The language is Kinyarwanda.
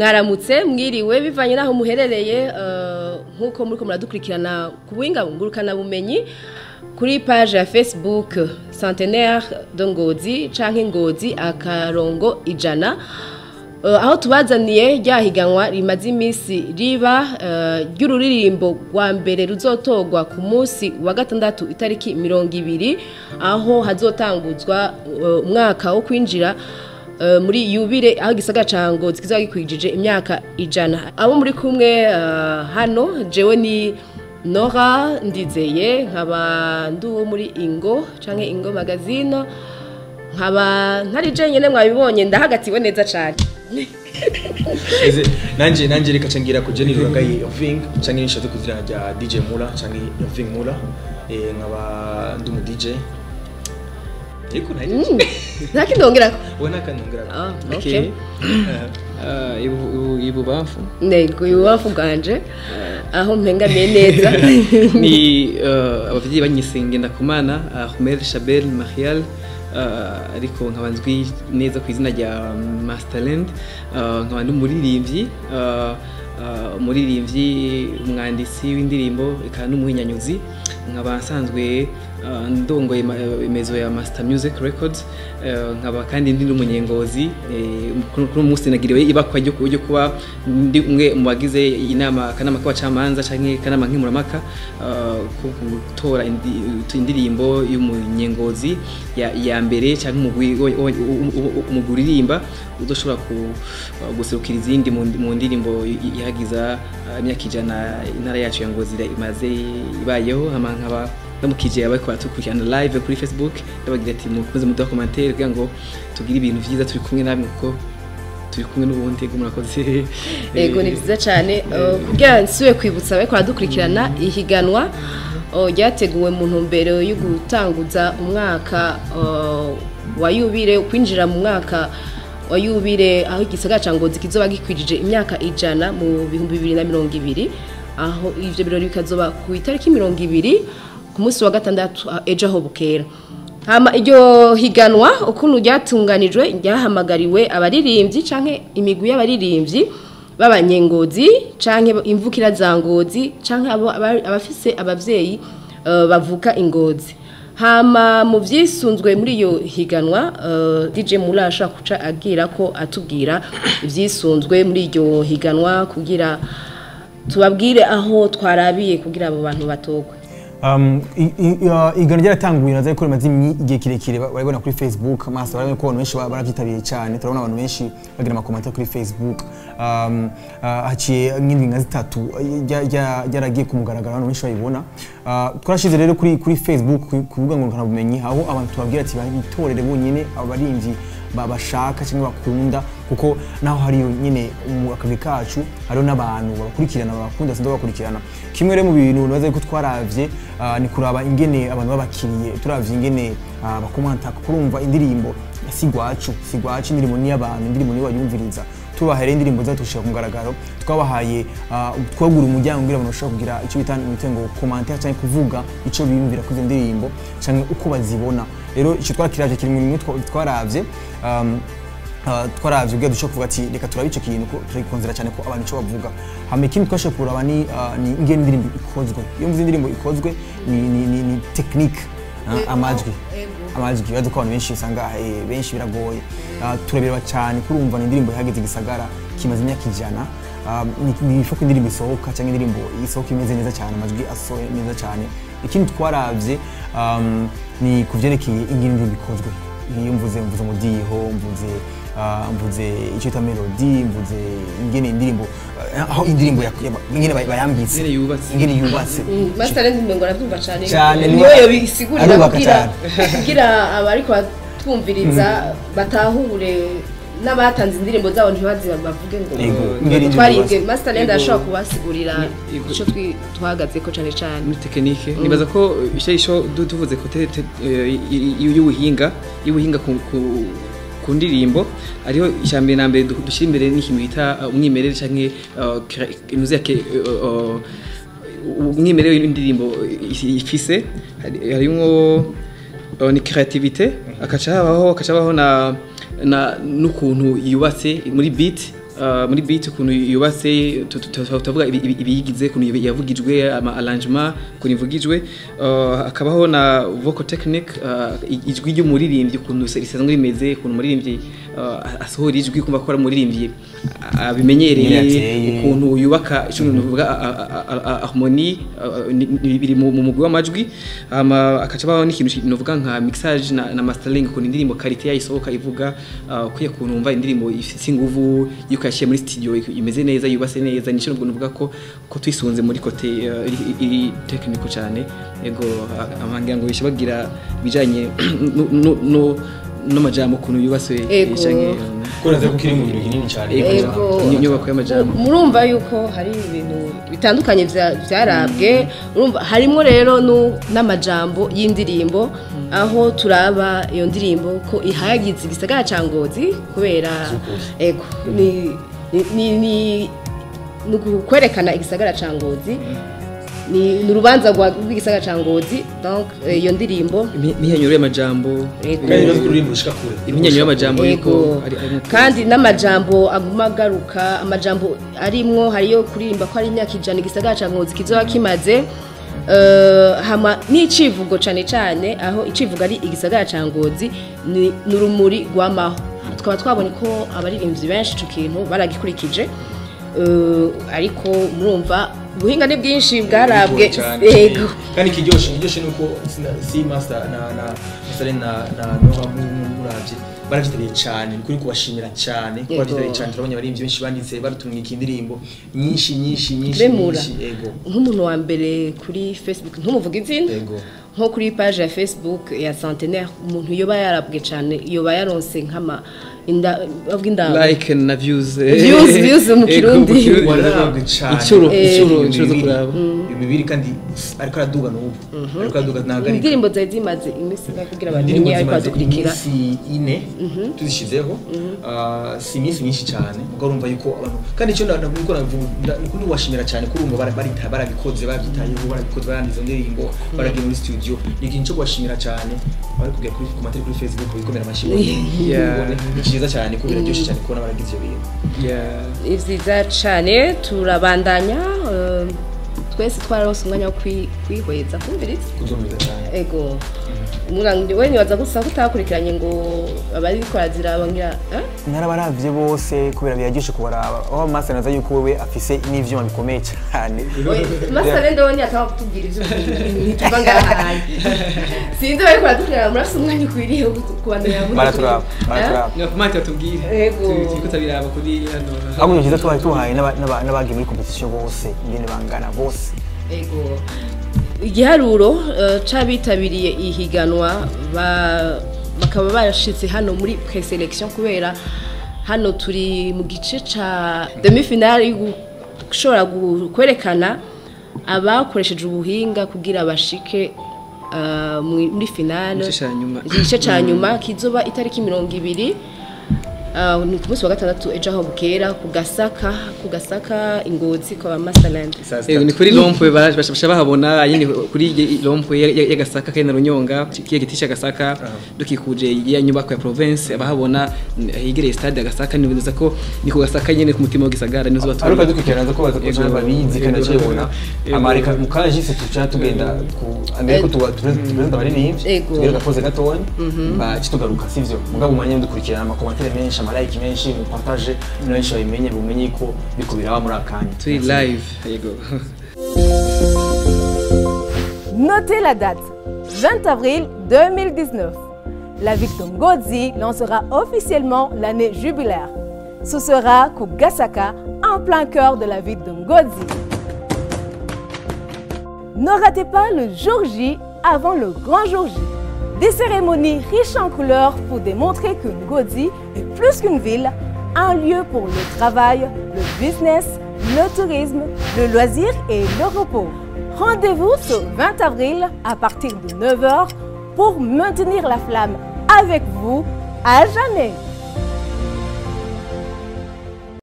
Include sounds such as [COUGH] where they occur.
mwaramutse mwiriwe bivanye n'aho muherereye eh, nk'uko muri ko muradukurikirana ku buhinga ngurukanabumenyi kuri page ya facebook centenaire de ngozi canke ngozi akarongo ijana. Eh, aho tubazaniye rya higanwa rimaze iminsi riba eh, ry'ururirimbo rwa mbere ruzotorwa ku munsi wa gatandatu itariki mirongo ibiri aho hazotanguzwa umwaka wo kwinjira muri yubire aho igisagara ca ngozi kizaba imyaka ijana. Abo muri kumwe eh, hano jewe ni nora ndizeye nkaba ndi uwo muri ingo canke ingo magazine. Nkaba ntari jenyine mwabibonye ndahagatiwe neza cyane [LAUGHS] Eze, nanje nanje reka cangira ku Jenny Rurangaye Yoving canke nishatse kuzira rya DJ Mula canke Yoving Mula. Eh nkaba ndi mu DJ Eko naje nta kindi wongera we nakanongera Ah, Okay. okay. Ah, ibu- ibu- ibubamfu ntego ibubafu bwanje aho mpengamiye neza [LAUGHS] ni eh, abavyeyi banyise ngendakumana Ahmed Shabel Marial eh, ariko nkaba nzwi neza ku izina rya Masterland eh, nkaba ndi umuririmbyi umuririmbyi umwanditsi w'indirimbo eka n'umuhinyanyuzi nkaba nsanzwe ndongoye ma- eh, imezo ya Master Music Records. Eh, nkaba kandi ndi n'umunyengozi eh, kuri munsi nagiriwe ibakwa ryo ku- ryo kuba ndi umwe mu bagize inama akanama k'abacamanza canke akanama nkemurampaka eh, ko gutora indi- indirimbo y'umunyengozi ya, mbere canke umugwi uririmba uzoshobora ku- uh, guserukira izindi mu ndirimbo ihagiza imyaka ijana intara yacu ya ngozi imaze ibayeho hama nkaba ndamukije abariko baratukurikirana live kuri facebook ndabagira ati mukomeze muduha commentaire kugira ngo tugire ibintu vyiza turi kumwe namwe kuko turi kumwe n'ubundi ego murakoze. [LAUGHS] Yego ni byiza cyane. Eh, [LAUGHS] kugira nsubiye kwibutsa abari baradukurikirana ihiganwa eh, ryateguwe mu ntumbero yo gutanguza umwaka eh, wa yubire kwinjira mu mwaka wa yubire aho igisagara ca ngozi kizoba gikwijije imyaka ijana mu bihumbi bibiri na mirongo ibiri aho ivyo birori bikazoba ku itariki mirongo ibiri ku munsi wa gatandatu ejo aho bukera. Iryo higanwa ukuntu ryatunganijwe ryahamagariwe abaririmbyi canke imigwi y'abaririmbyi b'abanyengozi canke imvukira za ngozi aba- abafise abavyeyi eh, bavuka ingozi. Hama mu vyisunzwe muri iyo higanwa eh, DJ Mula ashaka kuca agira ko atubwira ivyisunzwe muri iryo higanwa kugira tubabwire aho twarabiye kugira abo bantu batogwe. Um, i- i- i- igano ryaratanguye na zo ariko rimaze imi- igihe kirekire. Ba- barabibona kuri facebook maso barabona ko abantu benshi ba- barabyitabiriye cyane. Turabona abantu benshi bagira amakomantere kuri facebook. Um, uh, haciye nk'indwi nka zitatu uh, rya- rya- ryaragiye ku mugaragaro abantu benshi bayibona. Uh, twarashize rero kuri, facebook ku rubuga ngurukanabumenyi aho abantu tubabwira ati bitorere bonyine abarinzi babashaka cyangwa bakunda kuko naho hari nyine mu akazi kacu hariho n'abantu bakurikirana babakunda sinzi bakurikirana kimwe rero mu bintu nabaza yuko twaravye ni kuraba ingene abantu babakiriye. Turavye ingene bakomanta kurumva indirimbo si gwacu si gwacu indirimbo ni y'abantu indirimbo niyo bayumviriza. Tubahaye indirimbo zatushika ku mugaragaro. Twabahaye ah, twagura umuryango ngira abantu bashobora kugira icyo bita ngo commentaire cyangwa kuvuga icyo biyumvira kuri izo ndirimbo cyangwa uko bazibona rero icyo twakiravye kiri mu bimwe twa- twaravye um, Uh, twaravye ubwo dushobora kuvuga ati reka turabice ico kintu ko turikonzera cyane ko abantu ico bavuga. Hama ikindi twashoboye kuraba ni uh, ni ingene indirimbo ikozwe. Iyo mvuze indirimbo ikozwe ni, ni, ni, ni technique uh, amajwi. amajwi bibaza ko abantu benshi usanga eh, benshi biragoye. Uh, turabireba cyane kurumva ni indirimbo ihageze igisagara kimaze imyaka ijana. Um, ni- ko indirimbo isohoka cyangwa indirimbo isohoka imeze neza cyane amajwi asohoye neza cyane ikindi twaravye um, ni ku vyerekeye ingene indirimbo ikozwe iyo mvuze mvuze umudiho mvuze ah, mvuze icyo bita melody mvuze ingene indirimbo ah, aho indirimbo ingene bay- bayambitse. Ingene yubatse. ingene yubatse. Master Land ngo arabyumva cyane. Cyane, niyo yobisigurira arubaka kugira cyane. [LAUGHS] kugira abariko batwumviriza batahure n'abatanze indirimbo zabo ntibazi bavuge ngo twaribwe Land Yego. ashobora kubasigurira Yego. ico twi- tuhagazeko cyane cyane muri tekinike. Nibaza ko du- tuvuze ko eh, y'ubuhinga y'ubuhinga ku, ndirimbo. Ariho ijambere na mbere du- dushyira imbere n'ikintu bita uh, umwimerere canke uh, uh, umwimerere w'indirimbo ifise. Hari- harimwo uh, ni creativité akaca habaho akaca habaho na n'ukuntu yubatse muri uh, muri beat ukuntu yubatse tu- tu- tu- turavuga ibi- ibi- ibiyigize ukuntu yavugijwe ama arrangement ukuntu ivugijwe uh, hakabaho na vocal technique uh, i- ijwi ry'umuririmbyi ukuntu risanzwe rimeze ukuntu umuririmbyi asohora ijwi kumva ko ari umuririmbyi abimenyereye ukuntu yubaka icyo tuvuga harmoni biri mu mu mugwi w'amajwi. Hama akaca baho n'ikintu novuga nka mixage na, mastering ukuntu indirimbo quality yayisohoka ivuga ukwiye kuntu wumva indirimbo ifite inguvu yuko yashiye muri studio imeze neza yubase neza nico nubwo nuvuga ko ko twisunze muri kote uh, iri- technical cyane. Ego amangira ngo bishe bagira bijanye [CLEARS THROAT] no- n'amajambo ukuntu canke, um, kubera ko kiri mu bintu binini cyane. Inyubako y'amajambo. Murumva yuko hari ibintu bitandukanye vya- vyarabwe urumva harimo rero n'amajambo y'indirimbo aho turaba iyo ndirimbo ko ihayagiza igisagara ca ngozi kubera ego ni ukwerekana igisagara ca ngozi. Ni urubanza rw'igisagara ca ngozi. Donc eh, iyo ndirimbo. Imyihenyuro y'amajambo. Y'amajambo yuko kandi n'amajambo aguma agaruka amajambo arimwo hariyo kuririmba ko ari imyaka ijana igisagara ca ngozi kizoba kimaze. Eh, hama n'icivugo cane cane aho icivugo ari igisagara ca ngozi ni ni urumuri rw'amaho tukaba twabonye ko abaririmbyi benshi ico kintu baragikurikije Eh, ariko murumva ubuhinga ni bwinshi bwarabwe. Cyane yego. Kandi ikiryoshe ikiryoshe nuko sina- si master na na masare na na nova muravye baravyitabiriye cyane ni kuri kubashimira cyane kuko Yego. baravyitabiriye cyane turabonye abaririmbyi benshi banditse barutumwika indirimbo nyinshi nyinshi nyinshi nyinshi. Ego nk'umuntu wa mbere kuri facebook ntumuvuga izina. Nko kuri page ya facebook ya centenaire umuntu yoba yarabwe cyane yoba yaronse nk'ama bavuga indabo like na views Views, views [LAUGHS] mu Kirundi. Inshuro, inshuro, inshuro zo kuraba. bibiri kandi ariko araduga n'ubu. Ariko araduga ntabwo ari indirimbo zari zimaze iminsi ingahe kugira indirimbo bamenye ariko badukurikira iminsi ine tuzishyizeho Ah, si iminsi myinshi cyane. Ubwo urumva yuko abantu kandi icyo nabwo nukuri washimira cyane ko urumva barabikoze babyitayeho barabikoze baranditse izo ndirimbo baragiye muri studio. Ni ikintu cyo kubashimira cyane. Bari kugera kuri komateri kuri facebook bikomera amashyi Yeah. ni cyiza cyane ko biraryoshye cyane kubona baragize ibyo bintu Yeah. ni byiza cyane turabandanya eh, twese twararose umwanya wo kwi- kwihweza. Kumviriza ego. Umwangi we nibaza gusa ko utakurikiranye ngo abari kwaraziraba ngira eh? narabaravye bose kubera biraryoshe kubaraba. Aho master naza yuko wewe afise n'ivyuma bikomeye cyane. Masare ndabona ntiyatanga kutubwira ibyo ntituva ngaha [LAUGHS] sinzi bari kuradukirana murafise umwanya ukwiriye kubandanya baraturaba baraturaba Ni akomati batubwire Yego. Turi- turiko turabiraba kuri hano. Ahubwo ni byiza tubaye tuhaye n'aba- n'aba- n'abagiye muri competition bose ingene bangana bose. Igiharuro eh, c'abitabiriye ihiganwa ba- bakaba barashitse hano muri preselection kubera hano turi mu gice ca demi finale gushobora gu- kwerekana abakoresheje ubuhinga kugira bashike eh, muri finale. Igice nyuma. igice ca nyuma kizoba itariki mirongo ibiri. Ni ku munsi wa gatandatu ejo aho bukera ku gasaka ku gasaka ingozi kwa Yego, ni kuri lompwe basha bahabona nyine kuri rompwe y'agasaka kari na runyonga kiye giti cy'agasaka dukikuje ya nyubako ya province abahabona hegereye stade agasaka nibuza ko ni ku gasaka nyine ku mutima w'igisagara nizo ariko batura dukikirana zo kubaza ko baza babizi kandi Yego. akibona Yego. amareka se tuca tugenda ku amerika tuba tureza ni Yego. tugera gakoze gatonya ba kitugaruka sivyo mugabo umwanya dukurikirana amakomantere menshi amalike menshi mu partage benshi babimenye bumenye ko biko biraba muri akanya turi live yego [LAUGHS] Notez la date, 20 avril 2019. La ville de Ngozi lancera officiellement l'année jubilaire. Ce sera Kugasaka, en plein cœur de la ville de Ngozi. Ne ratez pas le jour J avant le grand jour J. Des cérémonies riches en couleurs pour démontrer que Ngozi est plus qu'une ville, un lieu pour le travail, le business, le tourisme, le loisir et le repos. Rendez-vous ce 20 avril à partir de 9h pour maintenir la flamme avec vous à jamais.